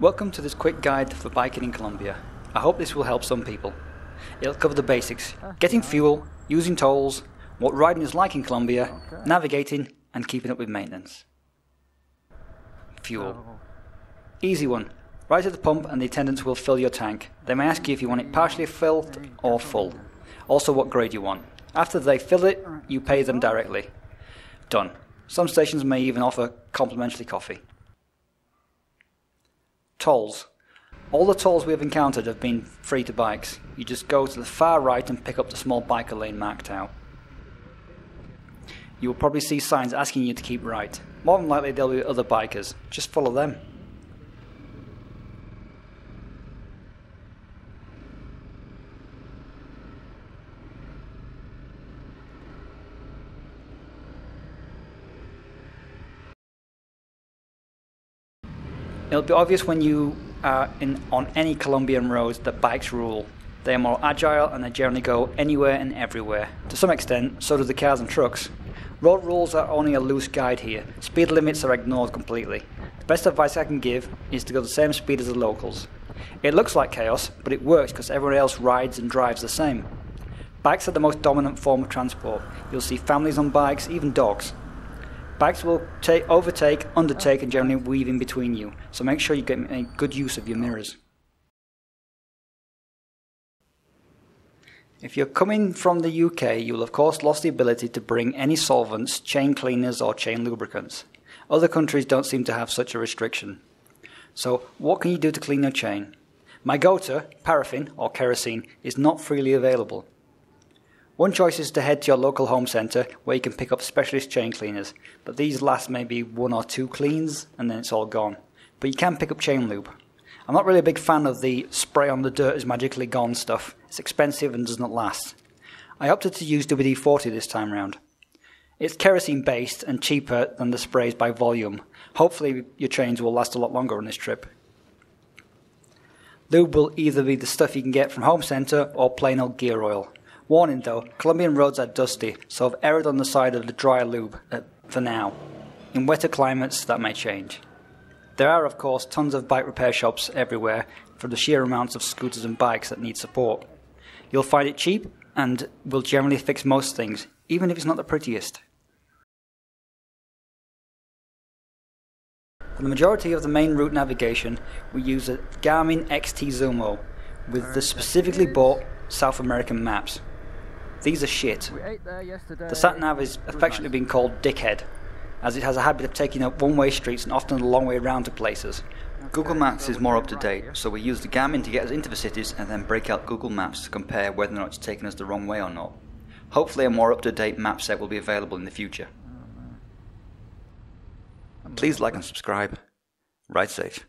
Welcome to this quick guide for biking in Colombia. I hope this will help some people. It'll cover the basics getting fuel, using tolls, what riding is like in Colombia, navigating, and keeping up with maintenance. Fuel. Easy one. Right at the pump, and the attendants will fill your tank. They may ask you if you want it partially filled or full. Also, what grade you want. After they fill it, you pay them directly. Done. Some stations may even offer complimentary coffee. Tolls. All the tolls we have encountered have been free to bikes. You just go to the far right and pick up the small biker lane marked out. You will probably see signs asking you to keep right. More than likely, there'll be other bikers. Just follow them. It'll be obvious when you are in, on any Colombian roads that bikes rule. They are more agile and they generally go anywhere and everywhere. To some extent, so do the cars and trucks. Road rules are only a loose guide here. Speed limits are ignored completely. The best advice I can give is to go the same speed as the locals. It looks like chaos, but it works because everyone else rides and drives the same. Bikes are the most dominant form of transport. You'll see families on bikes, even dogs. Bikes will take, overtake, undertake, and generally weave in between you, so make sure you get a good use of your mirrors. If you're coming from the UK, you'll of course lost the ability to bring any solvents, chain cleaners, or chain lubricants. Other countries don't seem to have such a restriction. So, what can you do to clean your chain? My go-to, paraffin or kerosene, is not freely available. One choice is to head to your local home centre where you can pick up specialist chain cleaners, but these last maybe one or two cleans and then it's all gone. But you can pick up chain lube. I'm not really a big fan of the spray on the dirt is magically gone stuff. It's expensive and does not last. I opted to use WD 40 this time round. It's kerosene based and cheaper than the sprays by volume. Hopefully, your chains will last a lot longer on this trip. Lube will either be the stuff you can get from Homecenter or plain old gear oil. Warning though, Colombian roads are dusty, so I've erred on the side of the dry lube uh, for now. In wetter climates, that may change. There are, of course, tons of bike repair shops everywhere for the sheer amounts of scooters and bikes that need support. You'll find it cheap and will generally fix most things, even if it's not the prettiest. For the majority of the main route navigation, we use a Garmin XT Zumo with the specifically bought South American maps. These are shit. The sat nav is affectionately being called Dickhead, as it has a habit of taking up one way streets and often a long way around to places. Google Maps is more up to date, so we use the Garmin to get us into the cities and then break out Google Maps to compare whether or not it's taken us the wrong way or not. Hopefully, a more up to date map set will be available in the future. Please like and subscribe. Ride safe.